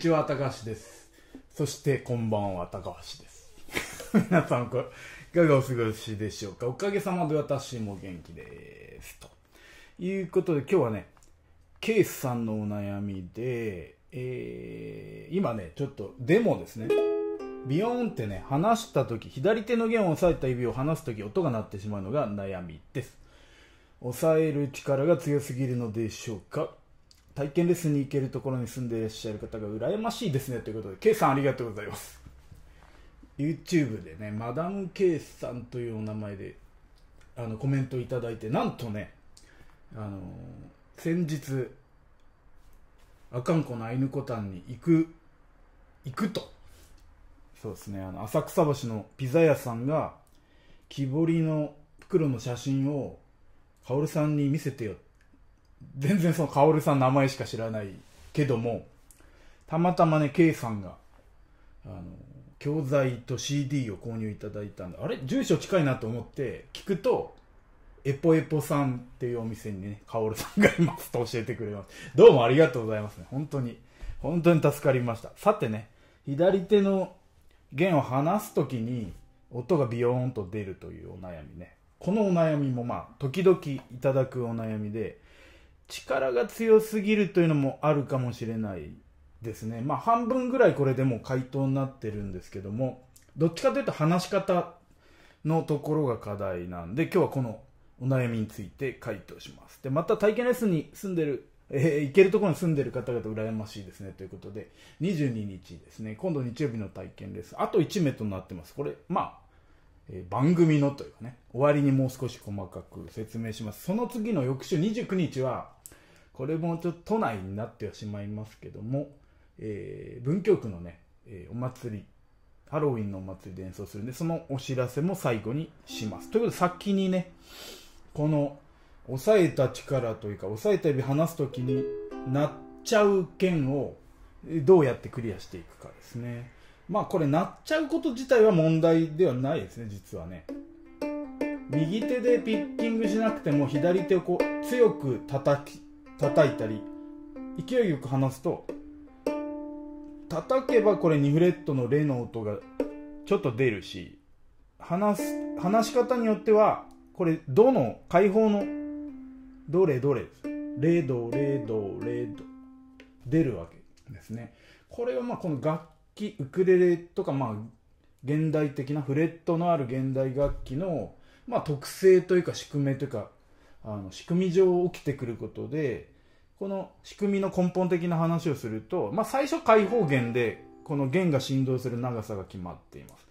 ちは、高橋です。そして、こんばんは、高橋です。皆さん、こいかがお過ごしでしょうか？おかげさまで私も元気です。ということで、今日はね、ケイスさんのお悩みで、えー、今ね、ちょっとデモですね。ビヨーンってね、離したとき、左手の弦を押さえた指を離すとき、音が鳴ってしまうのが悩みです。抑える力が強すぎるのでしょうか？体験レッスンに行けるところに住んでいらっしゃる方が羨ましいですねということで K さんありがとうございます。YouTube でねマダム K さんというお名前であのコメントいただいてなんとねあの先日あかんこのアイヌコタンに行く行くと。そうですねあの浅草橋のピザ屋さんが木彫りの袋の写真を薫さんに見せてよって全然その薫さん名前しか知らないけどもたまたまね K さんがあの教材と CD を購入いただいたんであれ？住所近いなと思って聞くとエポエポさんっていうお店にね薫さんがいますと教えてくれます。どうもありがとうございますね。本当に。本当に助かりました。さてね左手の弦を離す時に音がビヨーンと出るというお悩みね。このお悩みもまあ時々いただくお悩みで力が強すぎるというのもあるかもしれないですね。まあ半分ぐらいこれでも回答になってるんですけどもどっちかというと話し方のところが課題なんで今日はこのお悩みについて回答します。でまた体験レッスンに住んでるえー行けるところに住んでる方々羨ましいですねということで22日ですね。今度日曜日の体験レッスン。あと1名となってます。これまあえ番組のというかね終わりにもう少し細かく説明します。その次の翌週29日はこれもちょっと都内になってはしまいますけども、えー文京区のね、えーお祭りハロウィンのお祭りで演奏するんでそのお知らせも最後にします。ということで先にねこの抑えた力というか抑えた指離す時になっちゃう剣をどうやってクリアしていくかですね。まあこれなっちゃうこと自体は問題ではないですね実はね。右手でピッキングしなくても左手をこう強く叩き叩いたり勢いよく離すと叩けばこれ2フレットのレの音がちょっと出るし離す離し方によってはこれどの開放のどれどれレドレドレド出るわけですね。これはまあこの楽器ウクレレとかまあ現代的なフレットのある現代楽器のまあ特性というか宿命というかあの仕組み上起きてくることでこの仕組みの根本的な話をすると、まあ、最初開放弦でこの弦が振動する長さが決まっています。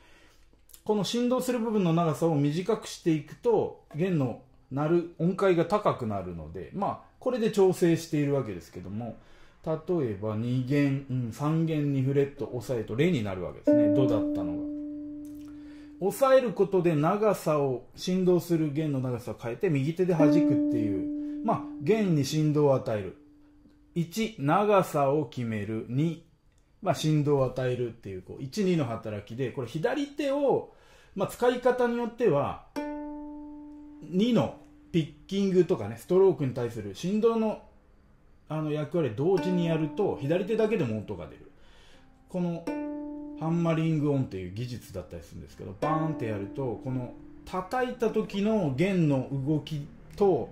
この振動する部分の長さを短くしていくと弦の鳴る音階が高くなるのでまあこれで調整しているわけですけども例えば2弦、うん、3弦2フレット押さえとレになるわけですね。ドだったのが押さえることで長さを振動する弦の長さを変えて右手で弾くっていう。まあ弦に振動を与える。1長さを決める。2、まあ、振動を与えるっていうこう12の働きでこれ左手を、まあ、使い方によっては2のピッキングとかねストロークに対する振動のあの役割同時にやると左手だけでも音が出る。このハンマリングオンっていう技術だったりするんですけどバーンってやるとこの叩いた時の弦の動きと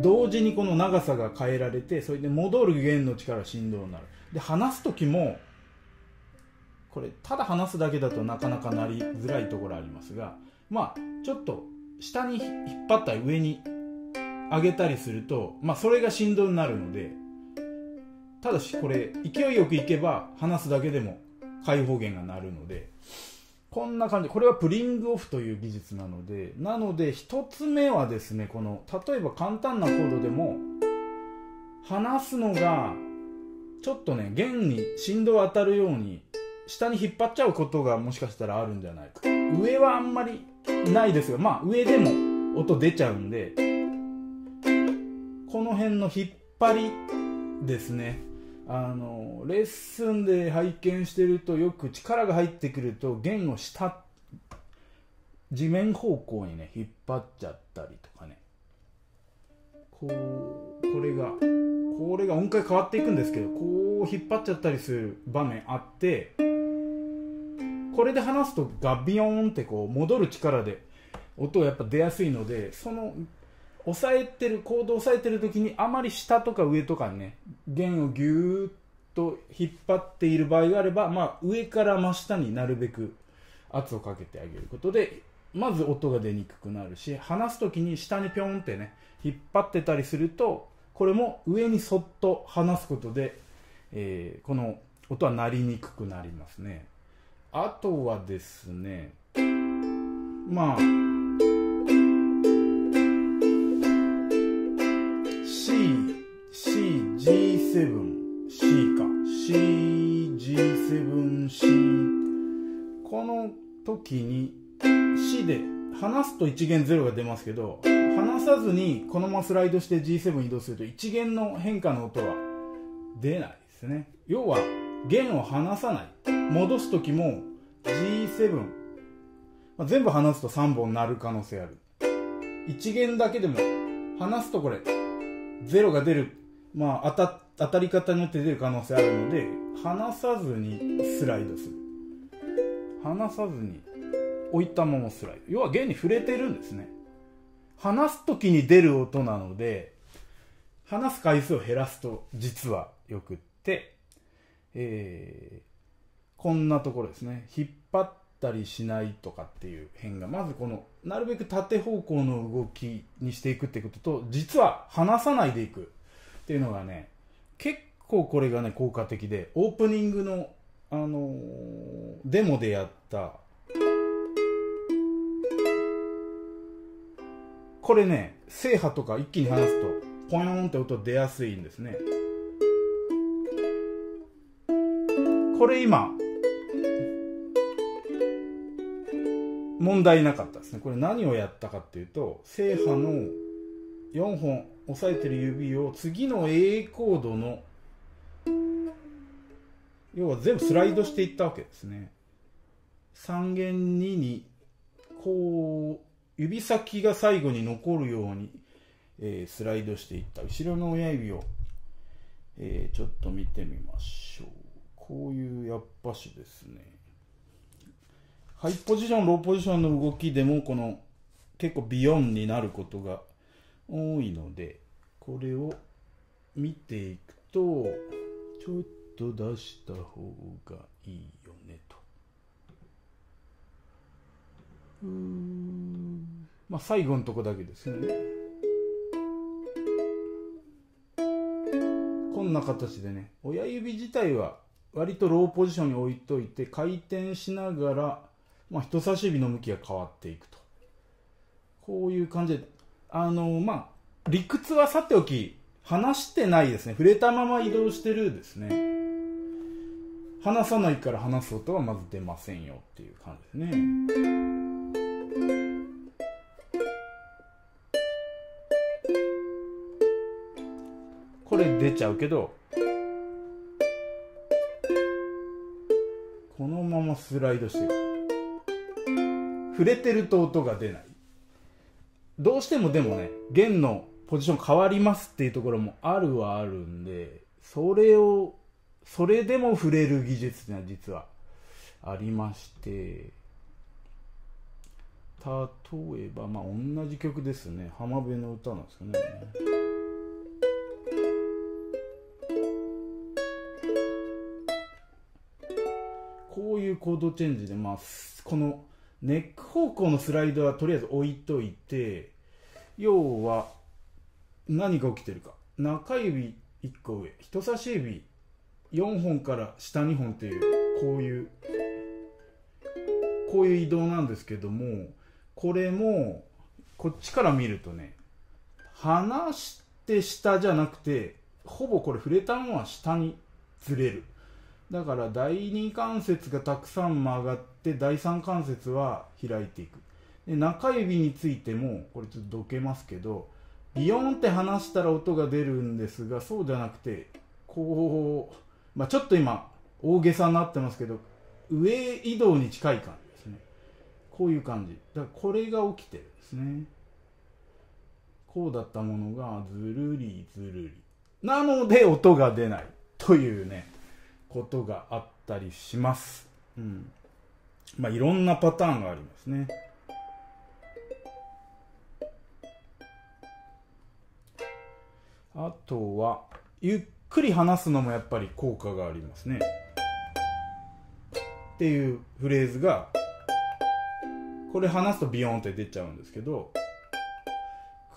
同時にこの長さが変えられてそれで戻る弦の力振動になる。で離す時もこれただ離すだけだとなかなかなりづらいところありますがまあちょっと下に引っ張ったり上に上げたりするとまあそれが振動になるのでただしこれ勢いよくいけば離すだけでも開放弦が鳴るのでこんな感じ。これはプリングオフという技術なのでなので1つ目はですねこの例えば簡単なコードでも離すのがちょっとね弦に振動当たるように下に引っ張っちゃうことがもしかしたらあるんじゃないか。上はあんまりないですがまあ上でも音出ちゃうんでこの辺の引っ張りですね。あのレッスンで拝見してるとよく力が入ってくると弦を下地面方向にね引っ張っちゃったりとかね。こうこれがこれが音階変わっていくんですけどこう引っ張っちゃったりする場面あってこれで離すとガビヨーンってこう戻る力で音がやっぱ出やすいのでその押さえてるコードを押さえてる時にあまり下とか上とかにね弦をギューッと引っ張っている場合があれば、まあ、上から真下になるべく圧をかけてあげることでまず音が出にくくなるし離す時に下にピョンってね引っ張ってたりするとこれも上にそっと離すことで、えー、この音は鳴りにくくなりますね。あとはですねまあ CCG7C か。CG7C この時に C で離すと1弦0が出ますけど離さずにこのままスライドして G7 移動すると1弦の変化の音は出ないですね。要は弦を離さない。戻す時も G7、まあ、全部離すと3本鳴る可能性ある。1弦だけでも離すとこれ0が出る。まあ当たっ当たり方によって出る可能性あるので離さずにスライドする。離さずに置いたままスライド。要は弦に触れてるんですね。離す時に出る音なので離す回数を減らすと実はよくって、えー、こんなところですね。引っ張ったりしないとかっていう辺がまずこのなるべく縦方向の動きにしていくってことと実は離さないでいくっていうのがね結構これがね効果的でオープニングのあのー、デモでやった。これね正波とか一気に離すとポヨーンって音出やすいんですね。これ今問題なかったですね。これ何をやったかっていうと正波の4本押さえてる指を次の A コードの要は全部スライドしていったわけですね。3弦2にこう指先が最後に残るように、え、スライドしていった。後ろの親指を、え、ちょっと見てみましょう。こういうやっぱしですね。ハイポジションローポジションの動きでもこの結構ビヨンになることが多いのでこれを見ていくとちょっと出した方がいいよねと。うん。まあ、最後のとこだけですね。こんな形でね親指自体は割とローポジションに置いといて回転しながら、まあ、人差し指の向きが変わっていくと。こういう感じであのまあ理屈はさておき離してないですね。触れたまま移動してるですね。離さないから離す音はまず出ませんよっていう感じですね。これ出ちゃうけどこのままスライドして触れてると音が出ない。どうしてもでもね弦のポジション変わりますっていうところもあるはあるんでそれをそれでも触れる技術っていうのは実はありまして例えばまあ同じ曲ですね。浜辺の歌なんですよね。こういうコードチェンジで、まあ、このネック方向のスライドはとりあえず置いといて要は何が起きてるか。中指1個上。人差し指。4本から下2本っていう。こういう。こういう移動なんですけども。これもこっちから見るとね。離して下じゃなくてほぼこれ触れたのは下にずれる。だから第二関節がたくさん曲がって第三関節は開いていく。で中指についてもこれちょっとどけますけどビヨーンって離したら音が出るんですがそうじゃなくてこう、まあ、ちょっと今大げさになってますけど上移動に近い感じですねこういう感じだからこれが起きてるんですねこうだったものがずるりずるりなので音が出ないというねことがあったりします。うん。まあいろんなパターンがありますね。あとは、ゆっくり話すのもやっぱり効果がありますね。っていうフレーズが、これ話すとビヨーンって出ちゃうんですけど、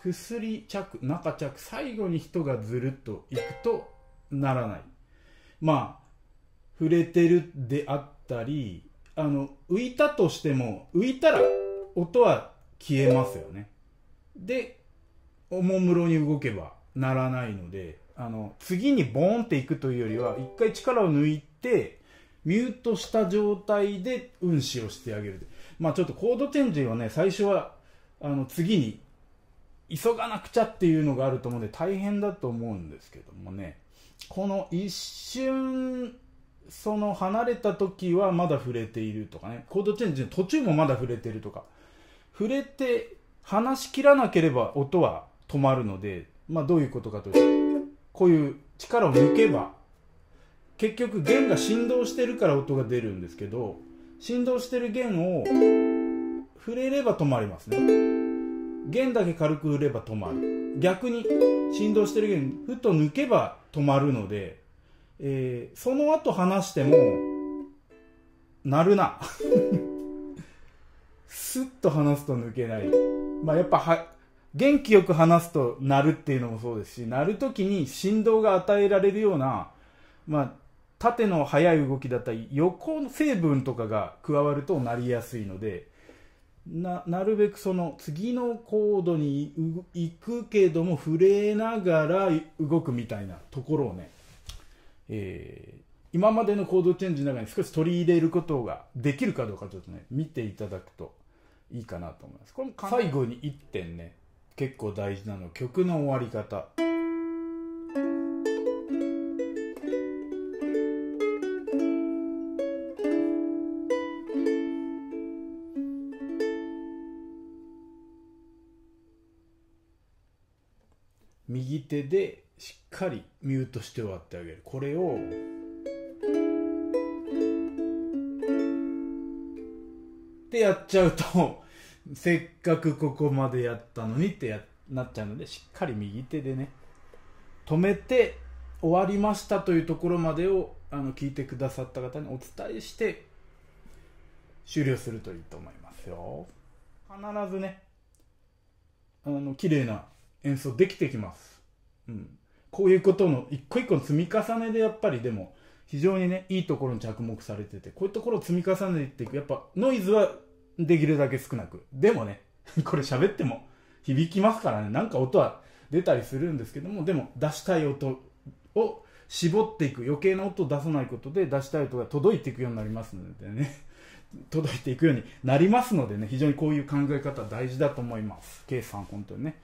薬着、中着、最後に人がずるっといくとならない。まあ、触れてるであったり、あの、浮いたとしても、浮いたら音は消えますよね。で、おもむろに動けばならないので、あの、次にボーンっていくというよりは、一回力を抜いて、ミュートした状態で運指をしてあげる。まあちょっとコードチェンジはね、最初は、あの、次に、急がなくちゃっていうのがあると思うんで大変だと思うんですけどもね、この一瞬、その離れた時はまだ触れているとかね、コードチェンジの途中もまだ触れてるとか、触れて話し切らなければ音は止まるので、まあどういうことかというと、こういう力を抜けば、結局弦が振動してるから音が出るんですけど、振動してる弦を触れれば止まりますね。弦だけ軽く振れば止まる。逆に振動してる弦、ふっと抜けば止まるので、えーその後話しても、鳴るな。スッと話すと抜けない。まあやっぱは、元気よく話すと鳴るっていうのもそうですし、鳴るときに振動が与えられるような、まあ、縦の速い動きだったり、横の成分とかが加わると鳴りやすいので、ななるべくその次のコードに行くけども触れながら動くみたいなところをね、えー今までのコードチェンジの中に少し取り入れることができるかどうかちょっとね見ていただくといいかなと思います。これも最後に1点ね。結構大事なの曲の終わり方。右手でしっかりミュートして終わってあげる。これをってやっちゃうとせっかくここまでやったのにってやなっちゃうのでしっかり右手でね止めて終わりましたというところまでをあの聞いてくださった方にお伝えして終了するといいと思いますよ。必ずねあの綺麗な演奏できてきます、うん、こういうことの一個一個の積み重ねでやっぱりでも非常にねいいところに着目されててこういうところを積み重ねていく。やっぱノイズはできるだけ少なく。でもね これ喋っても響きますからね。なんか音は出たりするんですけどもでも出したい音を絞っていく。余計な音を出さないことで出したい音が届いていくようになりますのでね。届いていくようになりますのでね。非常にこういう考え方大事だと思います。K さん本当にね。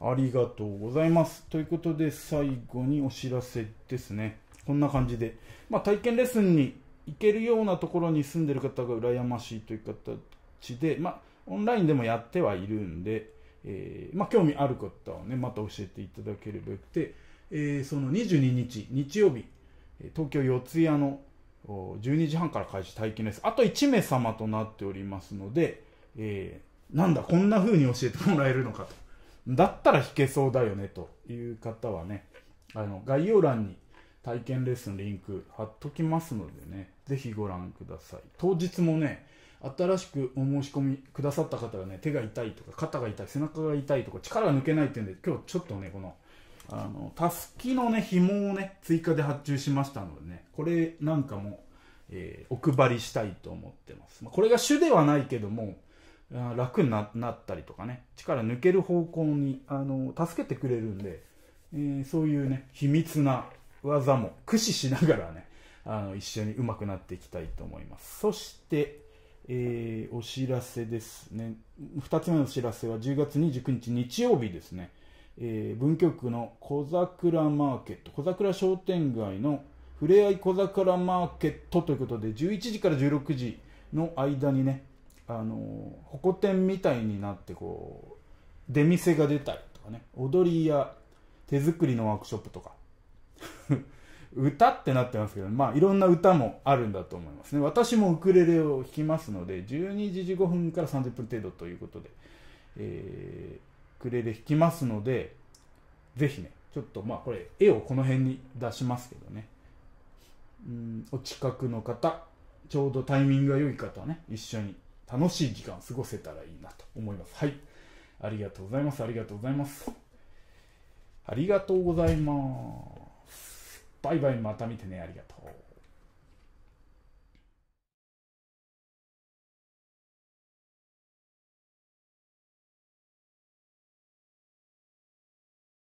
ありがとうございます。ということで最後にお知らせですね。こんな感じで、まあ、体験レッスンに行けるようなところに住んでる方が羨ましいという方形で、まあ、オンラインでもやってはいるんで、えーまあ、興味ある方はねまた教えていただければよくて、えーその22日日曜日東京四谷の12時半から開始体験レッスンあと1名様となっておりますので、えーなんだこんな風に教えてもらえるのかと。だったら弾けそうだよねという方はねあの概要欄に体験レッスンリンク貼っときますのでねぜひご覧ください。当日もね新しくお申し込みくださった方がね手が痛いとか肩が痛い背中が痛いとか力が抜けないっていうんで今日ちょっとねこのあのたすきのね紐をね追加で発注しましたのでねこれなんかも、えーお配りしたいと思ってます、まあこれが主ではないけども楽にななったりとかね力抜ける方向にあの助けてくれるんで、えーそういうね秘密な技も駆使しながらねあの一緒に上手くなっていきたいと思います。そして、えーお知らせですね。2つ目のお知らせは10月29日日曜日ですね、えー文京区の小桜マーケット小桜商店街のふれあい小桜マーケットということで11時から16時の間にねあのホコ天みたいになってこう出店が出たりとかね踊りや手作りのワークショップとか。歌ってなってますけど、まあ、いろんな歌もあるんだと思いますね。私もウクレレを弾きますので、12時15分から30分程度ということで、えー、ウクレレ弾きますので、ぜひね、ちょっとまあこれ、絵をこの辺に出しますけどね、うんお近くの方、ちょうどタイミングが良い方はね、一緒に楽しい時間を過ごせたらいいなと思います。はい。ありがとうございます。ありがとうございます。ありがとうございます。バイバイ、また見てね。ありがとう。